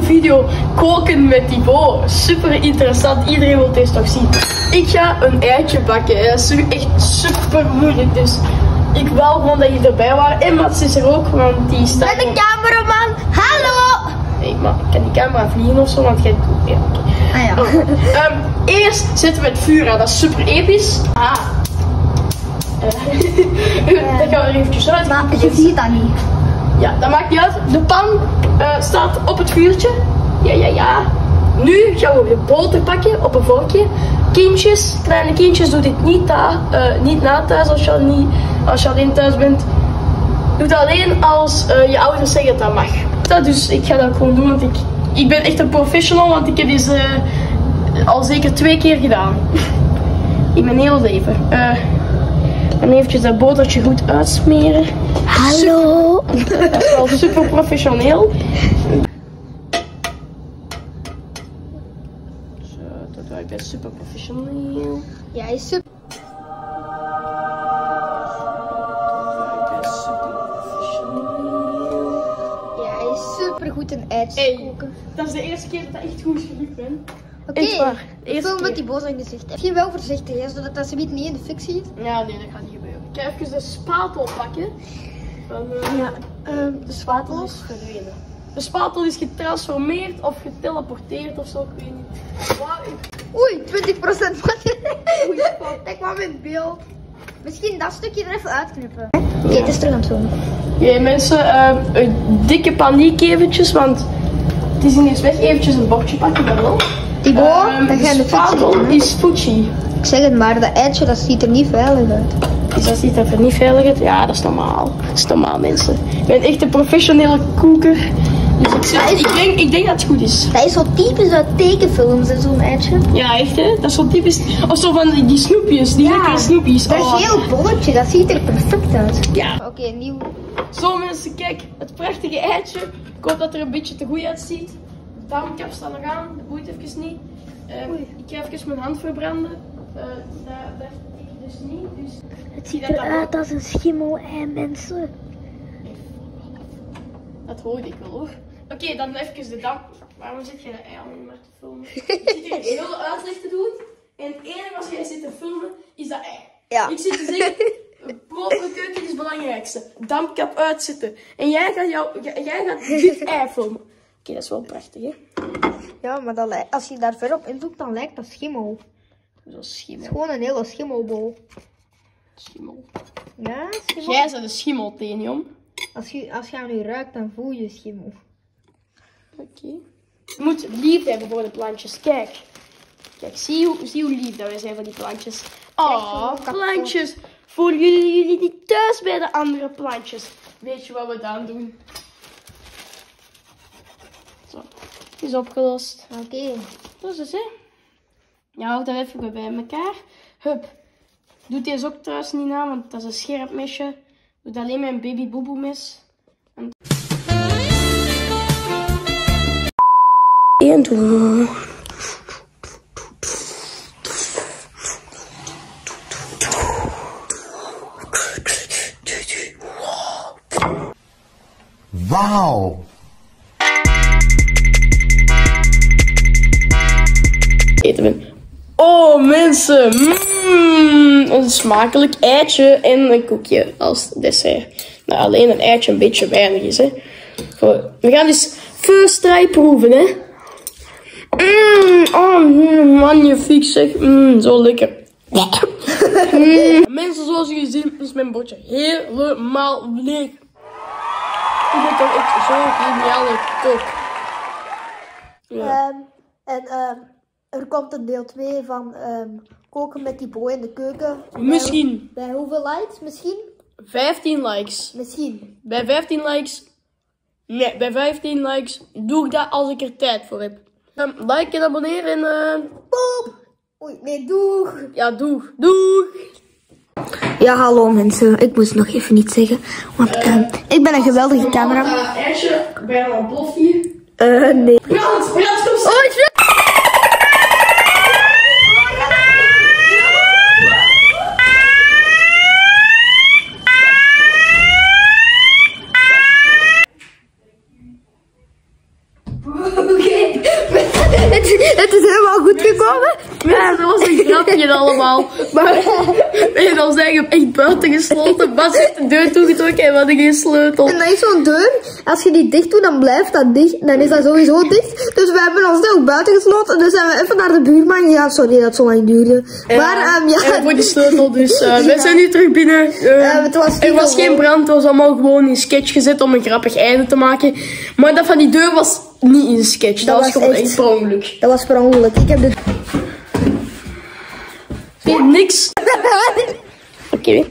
video koken met Thibaut. Super interessant. Iedereen wil deze toch zien. Ik ga een eitje bakken. Dat is echt super moeilijk. Dus ik wou gewoon dat je erbij was. En Mats is er ook, want die staat... Met de cameraman. Hallo. Nee, maar ik kan die camera vliegen of zo, want jij... Ja. Ah ja. Ehm, eerst zetten we het vuur aan, dat is super episch. Ah. Eh, dat gaan we er eventjes uit. Maar je ziet dat niet. Ja, dat maakt niet uit. De pan eh, staat op het vuurtje. Ja, ja, ja. Nu gaan we de boter pakken op een vorkje. Kindjes, kleine kindjes, doe dit niet, eh, niet na thuis als je, niet, als je alleen thuis bent. Doe het alleen als eh, je ouders zeggen dat dat mag. Dat dus, ik ga dat gewoon doen, want ik, ik ben echt een professional, want ik heb eh, al zeker twee keer gedaan. In mijn hele leven. En eventjes dat botertje goed uitsmeren. Hallo. Dat is wel super professioneel. Zo, dat doe ik best super professioneel. Ja, is super. Dat is super professioneel. Ja, is super goed een eitje Hey. koken. Dat is de eerste keer dat dat echt goed gelukt ben. Oké. De eerste Film met die boos aan gezicht. Heb je wel voorzichtig, hè, zodat dat ze niet in de fik ziet? Ja, nee, dat gaat niet. Ik ga even de spatel pakken. Van, eh, Ja. Ehm, de spatel is verdwenen. De spatel is getransformeerd of geteleporteerd of zo, ik weet niet. Ik- Oei, 20% van. Oei, dat kwam in beeld. Misschien dat stukje er even uitknippen. Oké, het is terug aan het filmen. Oké mensen, eh, een dikke paniek eventjes, want het is ineens weg. Eventjes een bordje pakken, dat wel. Thibaut, Ehm, dat de gaan de spatel is Fuji. Ik zeg het maar, dat eitje dat ziet er niet veilig uit. Dus dat ziet er niet veilig uit. Ja, dat is normaal. Dat is normaal mensen. Ik ben echt een professionele koeker. Dus ik, zeg, ik, denk, ik denk dat het goed is. Dat is zo typisch uit tekenfilms, zo'n eitje. Ja, echt hè? Dat is zo typisch. Of zo van die, snoepjes, die Ja. lekkere snoepjes. Dat Oh. geel bolletje, dat ziet er perfect uit. Ja. Oké, nieuw. Zo mensen, kijk, het prachtige eitje. Ik hoop dat er een beetje te goed uitziet. De dampkap staat nog aan, dat boeit even niet. Eh, ik ga even mijn hand verbranden. Eh dat dus niet. Dus Het ziet eruit als een schimmel ei, mensen. dat hoorde ik wel hoor. Oké, dan even de damp. Waarom zit jij dat ei niet meer te filmen? Je zit hier een hele uitleg te doen. En het enige wat jij zit te filmen is dat ei. Ja. Ik zit te zeggen, een propere keuken is het belangrijkste. Dampkap uitzetten. En jij gaat, jou, jij gaat dit ei filmen. Oké, dat is wel prachtig hè. Ja, maar als je daar ver op inzoekt, dan lijkt dat schimmel. Zo Het is schimmel. gewoon een hele schimmelbol. schimmel. Ja, schimmel. Jij bent een schimmel, Tenium. Als je, als je aan je ruikt, dan voel je schimmel. Oké. Je moet liefde hebben voor de plantjes. Kijk. Kijk, zie hoe, zie hoe lief dat wij zijn voor die plantjes. Oh, plantjes. Voelen jullie jullie niet thuis bij de andere plantjes? Weet je wat we dan doen? Zo. Is opgelost. Oké. Dat is het, hè? Ja, houd dat even bij elkaar. Hup. Doe deze ook trouwens niet na, want dat is een scherp mesje. Doe het alleen met een baby boeboe mes. En... En doen. Wow. eten ben. Oh mensen, mm, een smakelijk eitje en een koekje als dessert. Nou, alleen een eitje een beetje weinig is, hè. We gaan dus first try proeven, hè. Mm, oh, mm, magnifiek zeg. Mm, zo lekker. Mm. Mensen, zoals jullie zien, is mijn bordje helemaal leeg. Ik ben toch echt zo'n geniale kok. Ja. Ehm, en ehm, er komt een deel 2 van ehm, koken met die boy in de keuken. Misschien Bij, bij hoeveel likes? Misschien? 15 likes. Misschien. Bij 15 likes. Nee, bij 15 likes doe ik dat als ik er tijd voor heb. Um, like en abonneren en eh, Boop! Oei, nee, doeg! ja, doeg. Doeg. Ja, hallo mensen. Ik moest nog even niet zeggen. Want ehm, ik ben een geweldige camera. Uh, Asje, bijna ontploft hier. Eh, nee. Brand, brand, kom Oh, shit! Oké. het is helemaal goed gekomen. Ja, dat was een grapje allemaal. Maar en dan zijn we echt buiten gesloten. Bas heeft de deur toegetrokken en we hadden geen sleutel. En dat is zo'n deur. Als je die dicht doet, dan blijft dat dicht. Dan is dat sowieso dicht. Dus we hebben ons ook buiten gesloten. Dus zijn we even naar de buurman gegaan. Sorry dat zo lang duurde. Maar ehm, ja. En voor de sleutel, dus eh, we zijn nu terug binnen. Eh, Eh, het was er was geen brand, het was allemaal gewoon in sketch gezet om een grappig einde te maken. Maar dat van die deur was niet in sketch, dat, Dat was was gewoon echt- echt per ongeluk. Dat was per ongeluk. Ik heb de... Niks. Oké.